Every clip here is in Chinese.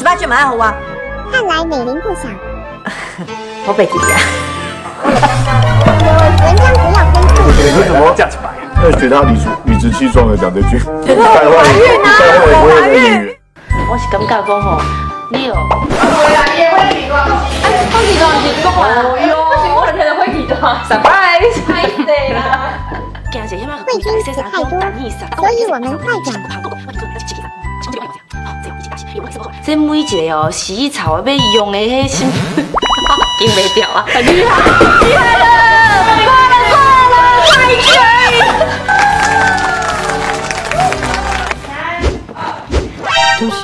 十八句蛮爱好啊。看来美玲不想。我背记啊。文章不要分数。你为什么要这样子摆？要学他理直理直气壮的讲这句，怀孕啊！怀孕。我是感觉讲吼，你哦。回来也会体装，哎，会体装是讲啊。哦哟，不行，我很天会体装，surprise，太对啦。贵君词太多，所以我们快转。这每一个哦，洗衣草要用的迄心，用袂掉啊！很厉害，厉害了，快了，快了，快点！对不起，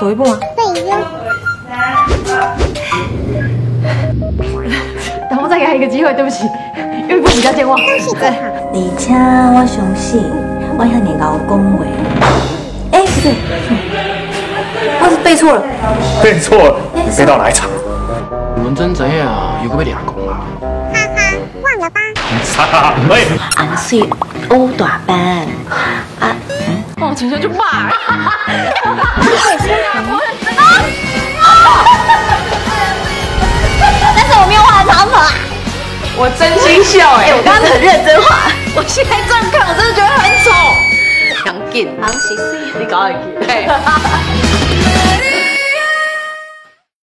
走一步吗？对呀。等我再给他一个机会，对不起，孕妇比较健忘。都是最好。而且我相信，我向你老讲话。哎，不对，背错了。背错了，背到哪一场？论真这样，又搁要俩公啊？哈哈，忘了吧。俺是欧大班啊，嗯哦，请求就骂。但是我没有画长头啊。我真心笑哎，我刚刚很认真画，我现在这样看，我真的觉得很丑。杨健，好，谢谢。你搞一句。